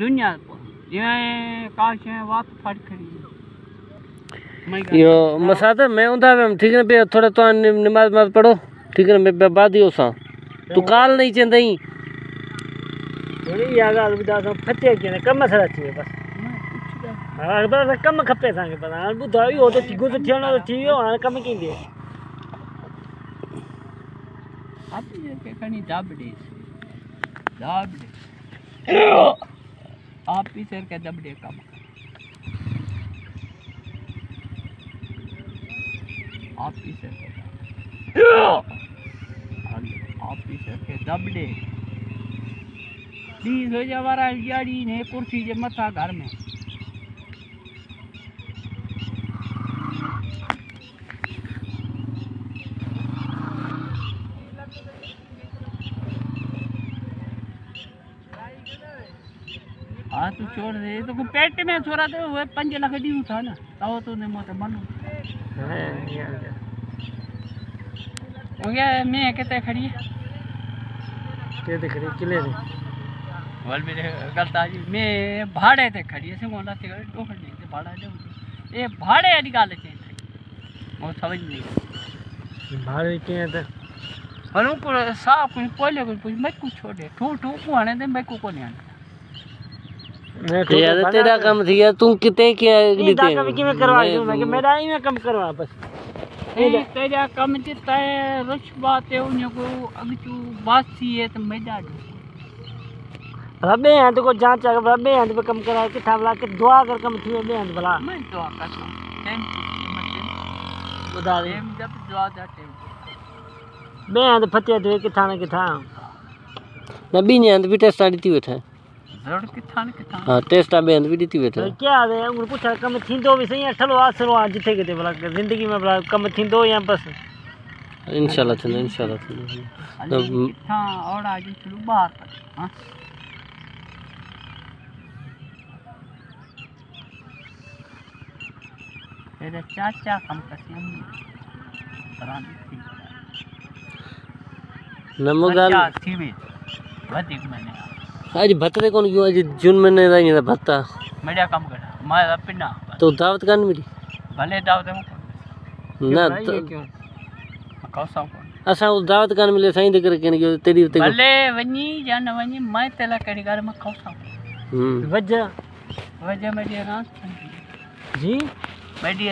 दुनिया जिवें काश वात फट खड़ी यो मसाद मैं उंदा ठीक है पे थोड़ा तो नमाज़ नमाज़ पढ़ो ठीक है मैं बाद ही होसा। तू काल नहीं चंदई थोड़ी या गाल बुधा सो फते के कम सरा चाहिए बस। हाँ बस कम खपे सांगे पर हाँ बुधा ही हो तो तिगो तो थियणो तो थी हाँ कम कींदे आप के कनी दाबड़े दाबड़े आप भी सर के दबड़े कम आप भी सर कर। आप ही सर के दबड़े प्लीज़ हो जा वारा याड़ी ने कुर्सी जे मथा घर में। हाँ तू छोड़ दे तो पेट में छोरा दे वो पंज लाख दी था ना तब तो ने मोटे मन। हो गया मैं कितने खड़ी है? के दिख रही किले दे बोल मेरे गलत आज मैं भाड़े ते खड़ी से मोला ते दो खड़ी ते भाड़ा दे ये भाड़े वाली गल चे वो समझ नहीं भाड़े के तो हनु को साफ़ कोई कोई मैं कुछ छोड़े ठू ठू को आने दे मैं को को नहीं आने यार तेरा काम थी यार तू किते क्या ये दाका भी किਵੇਂ करवा दूँ? मैं कि मेरा ही में कम करवा बस। तेरा काम ते तय रुशबा ते उन को अगचू बासी है तो मैं डाडू रबे हैं तो को जाँच अगर रबे हैं तो कम करा के थावला के दुआ कर कम थी बे हैं भला। मैं दुआ करता हूँ। टेंशन बता दे। जब दुआ दा टेंशन बे हैं तो फते दे के थाने के था नबी ने अंत भी टेस्ट आड़ी थी बैठा जड़ किथा न किथा हाँ टेस्ट आ बेंद भी दी बैठा तो। क्या है उन पूछा कम थींदो भी सही ठलो आसरो आज जिथे के भला ज़िंदगी में भला कम थींदो या बस। इंशाल्लाह चलो इंशाल्लाह चलो अली किथा और आज चलो बाहर कर हाँ। तेरे चाचा कम कसी अम्मी रानी थी। भी वधिक मैंने। आज भत्ते कौन क्यों? आज जून महीने दा ये भत्ता। मेरा कम कर मैं पिना तो दावत कान मेरी भले दाव दे ना ये क्यों? कौसा असा उस दावत कान मिले साईं दे करे के तेरी ते भले वनी या न वनी मैं तेला कड़ी घर में कौसा हम्म। वजह? वजह मेरी रात जी? मेरी